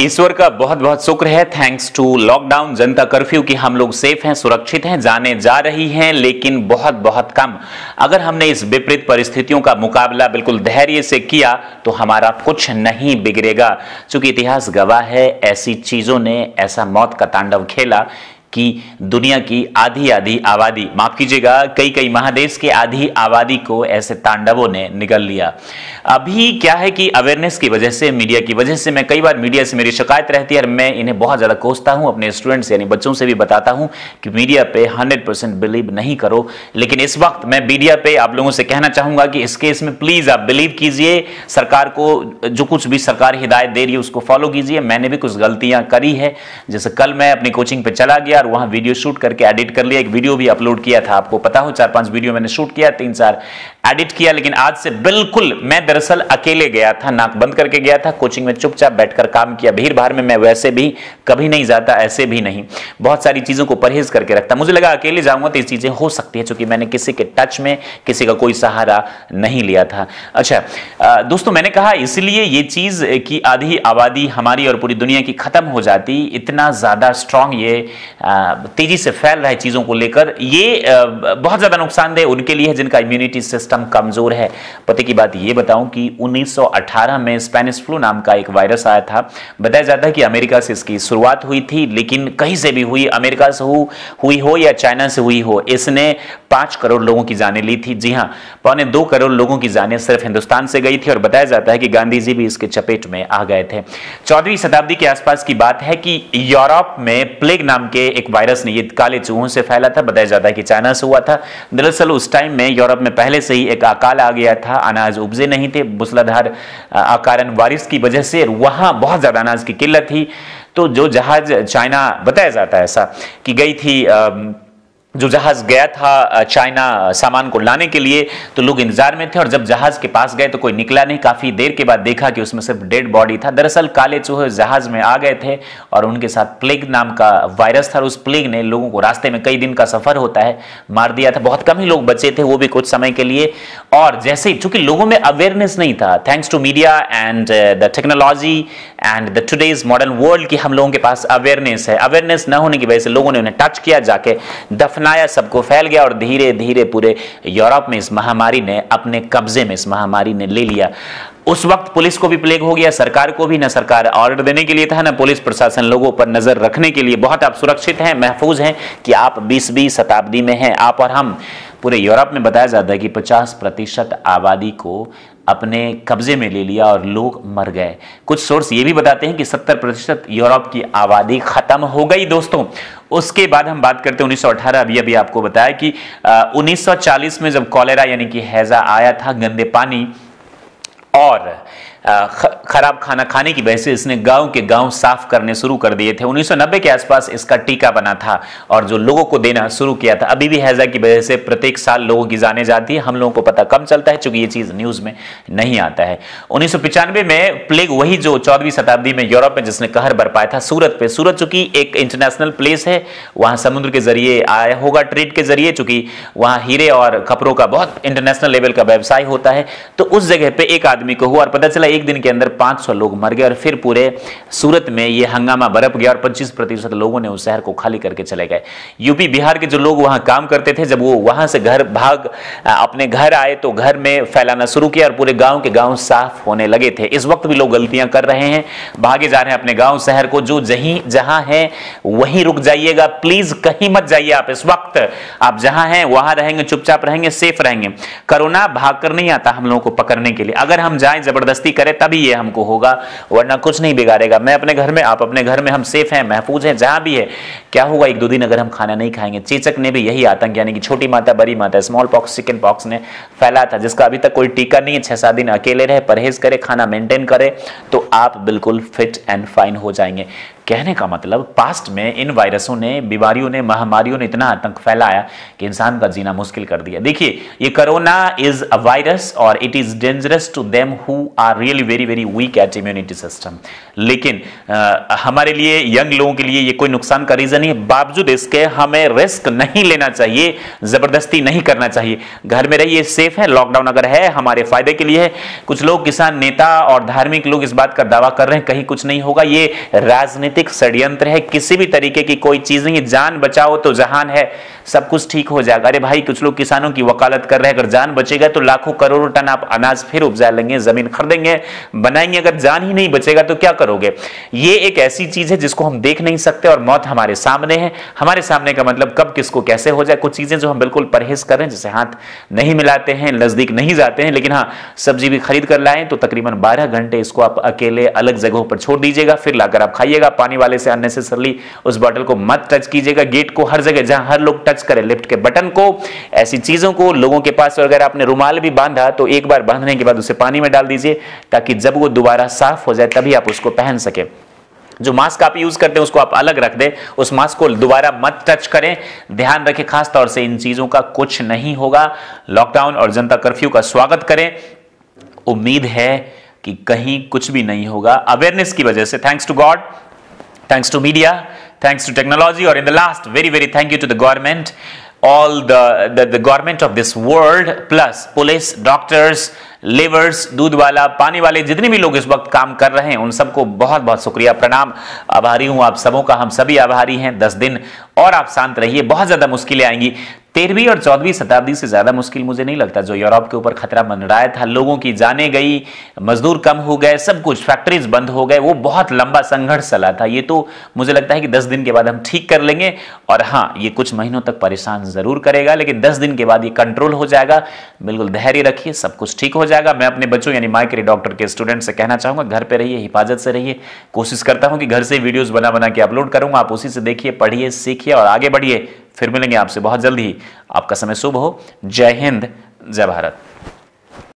ईश्वर का बहुत बहुत शुक्र है। Thanks to lockdown Janata curfew की हम लोग सेफ़ हैं, सुरक्षित हैं, जाने जा रही हैं, लेकिन बहुत बहुत कम। अगर हमने इस विपरीत परिस्थितियों का मुकाबला बिल्कुल धैर्य से किया तो हमारा कुछ नहीं बिगड़ेगा। क्योंकि इतिहास गवाह है, ऐसी चीज़ों ने, ऐसा मौत का तांडव खेला। कि दुनिया की आधी आधी आबादी। माफ़ कीजिएगा, कई कई महादेश के आधी आबादी को ऐसे तांडवों ने निगल लिया। अभी क्या है कि अवेयरनेस की वजह से मीडिया की वजह से, मैं कई बार मीडिया से मेरी शिकायत रहती है और मैं इन्हें बहुत ज़्यादा कोसता हूँ, अपने स्टूडेंट्स यानी बच्चों से भी बताता हूँ कि मीडिया पे 100 परसेंट बिलीव नहीं करो। लेकिन इस वक्त मैं मीडिया पे आप लोगों से कहना चाहूँगा कि इस केस में प्लीज़ आप बिलीव कीजिए। सरकार को जो कुछ भी सरकार हिदायत दे रही है, उसको फॉलो कीजिए। मैंने भी कुछ गलतियाँ करी है। जैसे कल मैं अपनी कोचिंग पे चला गया और वहाँ वीडियो शूट करके एडिट कर लिया, एक वीडियो भी अपलोड किया था आपको। पता हो, चार पाँच वीडियो मैंने शूट किया, तीन चार एडिट किया, लेकिन आज से बिल्कुल मैं दरअसल अकेले गया था, नाक बंद करके गया था कोचिंग में चुपचाप बैठकर काम किया। भीड़ भाड़ में मैं वैसे भी कभी नहीं जाता, ऐसे भी नहीं। बहुत सारी चीज़ों को परहेज करके रखता। मुझे लगा अकेले जाऊँगा तो ये चीज़ें हो सकती है क्योंकि मैंने किसी के टच में, किसी का कोई सहारा नहीं लिया था। अच्छा दोस्तों, मैंने कहा, इसलिए ये चीज़ की आधी आबादी हमारी और पूरी दुनिया की खत्म हो जाती। इतना ज़्यादा स्ट्रांग ये तेज़ी से फैल रहा है चीज़ों को लेकर ये बहुत ज़्यादा नुकसानदेह उनके लिए है जिनका इम्यूनिटी सिस्टम कमज़ोर है। पते की बात ये बताऊँ कि 1918 में स्पेनिश फ्लू नाम का एक वायरस आया था। बताया जाता है कि अमेरिका से इसकी शुरुआत हुई थी लेकिन कहीं से भी हुई अमेरिका से हु, हुई हो या चाइना से हुई हो इसने पाँच करोड़ लोगों की जाने ली थी। जी हाँ पौने दो करोड़ लोगों की जाने सिर्फ़ हिंदुस्तान से गई थी और बताया जाता है कि गांधी जी भी इसके चपेट में आ गए थे। चौदहवीं शताब्दी के आसपास की बात है कि यूरोप में प्लेग नाम के एक वायरस ने ये काले चूहों से फैला था, बताया जाता है कि चाइना से हुआ था। दरअसल उस टाइम में यूरोप में पहले से ही एक अकाल आ गया था, अनाज उपजे नहीं थे, मूसलाधार कारण बारिश की वजह से वहाँ बहुत ज़्यादा अनाज की किल्लत थी। तो जो जहाज़ चाइना, बताया जाता है ऐसा, कि गई थी जो जहाज़ गया था चाइना सामान को लाने के लिए तो लोग इंतज़ार में थे और जब जहाज़ के पास गए तो कोई निकला नहीं। काफ़ी देर के बाद देखा कि उसमें सिर्फ़ डेड बॉडी था। दरअसल काले चूहे जहाज़ में आ गए थे और उनके साथ प्लेग नाम का वायरस था उस प्लेग ने लोगों को रास्ते में कई दिन का सफ़र होता है, मार दिया था। बहुत कम ही लोग बचे थे वो भी कुछ समय के लिए। और जैसे ही, चूँकि लोगों में अवेयरनेस नहीं था thanks to media and the technology and the today's modern world की हम लोगों के पास अवेयरनेस है। अवेयरनेस न होने की वजह से लोगों ने उन्हें टच किया जाके दफना अपनाया सबको फैल गया और धीरे धीरे पूरे यूरोप में इस महामारी ने, अपने कब्जे में इस महामारी ने ले लिया। उस वक्त पुलिस को भी प्लेग हो गया, सरकार को भी, ना सरकार ऑर्डर देने के लिए था, ना पुलिस प्रशासन लोगों पर नज़र रखने के लिए। बहुत आप सुरक्षित हैं, महफूज हैं कि आप बीसवीं शताब्दी में हैं। आप और हम, पूरे यूरोप में बताया जाता है कि 50 प्रतिशत आबादी को अपने कब्जे में ले लिया और लोग मर गए। कुछ सोर्स ये भी बताते हैं कि 70 प्रतिशत यूरोप की आबादी खत्म हो गई दोस्तों। उसके बाद हम बात करते हैं 1918 अभी अभी आपको बताया कि आ, 1940 में जब कॉलेरा यानी कि हैजा आया था गंदे पानी और खराब खाना खाने की वजह से इसने गाँव के गाँव साफ़ करने शुरू कर दिए थे। 1990 के आसपास इसका टीका बना था और जो लोगों को देना शुरू किया था, अभी भी हैजा की वजह से प्रत्येक साल लोगों की जाने जाती है। हम लोगों को पता कम चलता है, चूँकि ये चीज़ न्यूज़ में नहीं आता है। उन्नीस में प्लेग वही जो चौदहवीं शताब्दी में यूरोप में जिसने कहर बरपाया था, सूरत पे। सूरत चूँकि एक इंटरनेशनल प्लेस है, वहाँ समुद्र के ज़रिए आया होगा ट्रेड के ज़रिए, चूँकि वहाँ हीरे और कपड़ों का बहुत इंटरनेशनल लेवल का व्यवसाय होता है। तो उस जगह पे एक आदमी को हुआ और पता चला एक दिन के अंदर 500 लोग मर गए और फिर पूरे सूरत में ये हंगामा बरप गया और 25 प्रतिशत लोगों ने उस शहर को खाली करके चले गए। यूपी, बिहार के जो लोग वहाँ काम करते थे, जब वो वहाँ से घर भाग अपने घर आए तो घर में फैलाना शुरू किया और पूरे गाँव के गाँव साफ़ होने लगे थे। इस वक्त भी लोग गलतियाँ कर रहे हैं। भागे जा रहे हैं अपने गाँव, शहर को। जो जहीं, जहाँ है, वहीं रुक जाइएगा। प्लीज़ कहीं मत जाइए आप इस वक्त। आप जहाँ हैं, वहाँ रहेंगे, चुपचाप रहेंगे, सेफ़ रहेंगे। कोरोना भाग नहीं आता हम लोगों को पकड़ने के लिए। अगर हम जाए, ज़बरदस्ती तभी ये हमको होगा, वरना कुछ नहीं बिगाड़ेगा। मैं अपने घर में, आप अपने घर में, हम सेफ़ हैं, महफूज हैं, जहाँ भी है। क्या होगा एक दो दिन अगर हम खाना नहीं खाएँगे, चेचक ने भी यही आतंक, यानी कि छोटी माता, बड़ी माता स्मॉल पॉक्स चिकन पॉक्स ने फैला था, जिसका अभी तक कोई टीका नहीं है, छह सात दिन अकेले रहे, परहेज करे, खाना मेंटेन करे तो आप बिल्कुल फिट एंड फाइन हो जाएँगे। कहने का मतलब पास्ट में इन वायरसों ने बीमारियों ने महामारियों ने इतना आतंक फैलाया कि इंसान का जीना मुश्किल कर दिया। देखिए ये कोरोना इज़ अ वायरस और it is dangerous to them who are really very very weak at immunity system लेकिन आ, हमारे लिए यंग लोगों के लिए ये कोई नुकसान का रीजन नहीं है। बावजूद इसके हमें रिस्क नहीं लेना चाहिए ज़बरदस्ती नहीं करना चाहिए। घर में रहिए सेफ़ है लॉकडाउन अगर है हमारे फ़ायदे के लिए है। कुछ लोग किसान नेता और धार्मिक लोग इस बात का दावा कर रहे हैं कहीं कुछ नहीं होगा। ये राजनीतिक षड्यंत्र है, किसी भी तरीके की कोई चीज़ नहीं, जान बचाओ तो जहान है, सब कुछ ठीक हो जाएगा। अरे भाई, कुछ लोग किसानों की वकालत कर रहे हैं, अगर जान बचेगा तो लाखों करोड़ों टन आप अनाज फिर उपजा लेंगे, ज़मीन खरीदेंगे, बनाएँगे, अगर जान ही नहीं बचेगा तो क्या करोगे? ये एक ऐसी चीज़ है जिसको हम देख नहीं सकते और मौत हमारे सामने है। हमारे सामने का मतलब कब किसको कैसे हो जाए, कुछ चीज़ें जो हम बिल्कुल परहेज कर रहे हैं, जैसे हाथ नहीं मिलाते हैं, नज़दीक नहीं जाते हैं, लेकिन हाँ सब्ज़ी भी खरीद कर लाए तो तकरीबन बारह घंटे इसको आप अकेले अलग जगहों पर छोड़ दीजिएगा, फिर लाकर आप खाइएगा पानी वाले से अननेसेसरली उस बॉटल को मत टच कीजिएगा। गेट को हर जगह जहाँ हर लोग टच करें लिफ्ट के बटन को, ऐसी चीज़ों को लोगों के पास अगर आपने रुमाल भी बांधा तो एक बार बांधने के बाद उसे पानी में डाल दीजिए, ताकि जब वो दोबारा साफ़ हो जाए, तभी आप उसको पहन सके। जो मास्क आप यूज़ करते हैं, उसको आप अलग रख दें। उस मास्क को दोबारा मत टच करें। ध्यान रखें, खास तौर से इन चीज़ों का कुछ नहीं होगा। लॉकडाउन और जनता कर्फ्यू का स्वागत करें। उम्मीद है कि कहीं कुछ भी नहीं होगा। अवेयरनेस की वजह से। Thanks to God thanks to media thanks to technology or in the last very very thank you to the government all the, the the government of this world plus police doctors labours दूध वाला पानी वाले जितने भी लोग इस वक्त काम कर रहे हैं उन सबको बहुत बहुत शुक्रिया प्रणाम आभारी हूँ आप सबों का हम सभी आभारी हैं दस दिन और आप शांत रहिए बहुत ज़्यादा मुश्किलें आएँगी तेरहवीं और चौदहवीं शताब्दी से ज़्यादा मुश्किल मुझे नहीं लगता, जो यूरोप के ऊपर खतरा मंडराया था, लोगों की जाने गई, मजदूर कम हो गए, सब कुछ, फैक्ट्रीज बंद हो गए, वो बहुत लंबा संघर्ष चला था। ये तो मुझे लगता है कि दस दिन के बाद हम ठीक कर लेंगे और हाँ ये कुछ महीनों तक परेशान ज़रूर करेगा, लेकिन दस दिन के बाद ये कंट्रोल हो जाएगा। बिल्कुल धैर्य रखिए, सब कुछ ठीक हो जाएगा। मैं अपने बच्चों, यानी माइक्री डॉक्टर के स्टूडेंट से कहना चाहूँगा, घर पर रहिए, हिफाजत से रहिए। कोशिश करता हूँ कि घर से वीडियोज़ बना बना के अपलोड करूँगा। आप उसी से देखिए, पढ़िए, सीखिए और आगे बढ़िए। फिर मिलेंगे आपसे। बहुत जल्दी आपका समय शुभ हो। जय हिंद जय भारत।